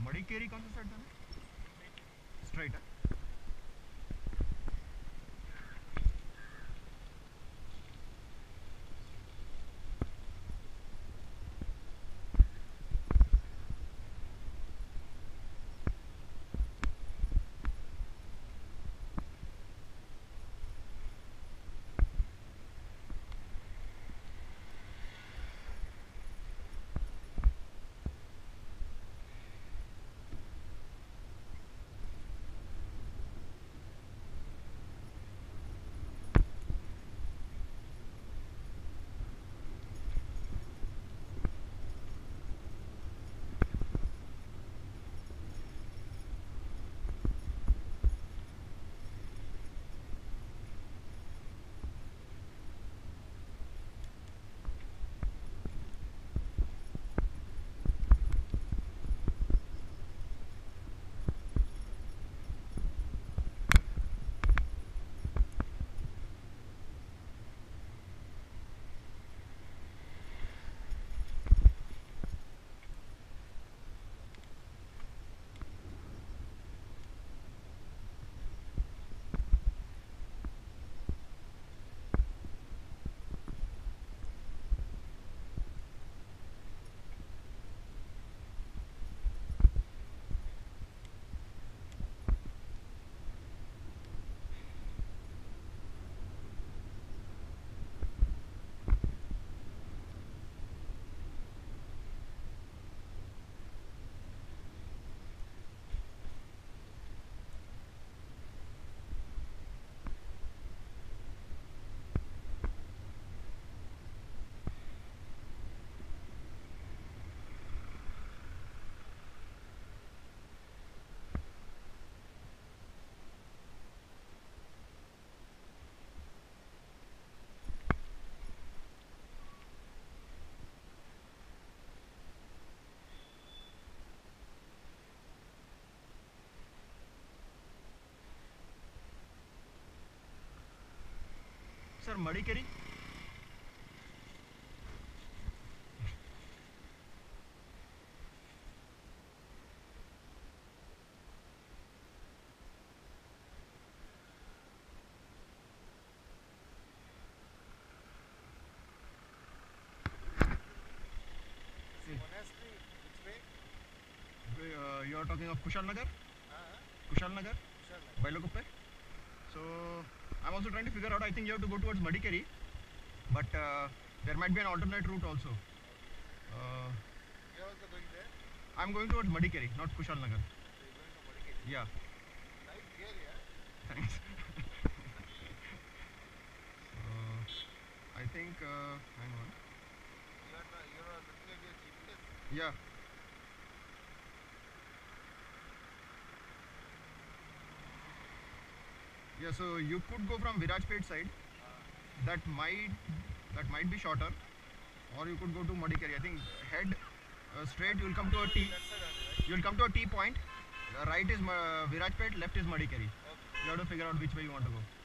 Madikeri concert ತಾನೆ Sir Madikeri Monastery, which way? Uh, you are talking of Kushal Nagar? Uh, Kushal Nagar? Kushal. Bailakuppe? So I'm also trying to figure out. I think you have to go towards Madikeri, but uh, there might be an alternate route also. Uh, You're also going there? I'm going towards Madikeri, not Kushal Nagar. So you're going to Madikeri. Yeah, Nice gear, yeah? thanks. uh, I think. Uh, hang on. You are, not- you are looking at your GPS. Yeah. Yeah, so you could go from Virajpet side. That might that might be shorter, or you could go to Madikeri. I think head uh, straight. You'll come to a T. You'll come to a T point. Uh, right is Ma- Virajpet, left is Madikeri. You have to figure out which way you want to go.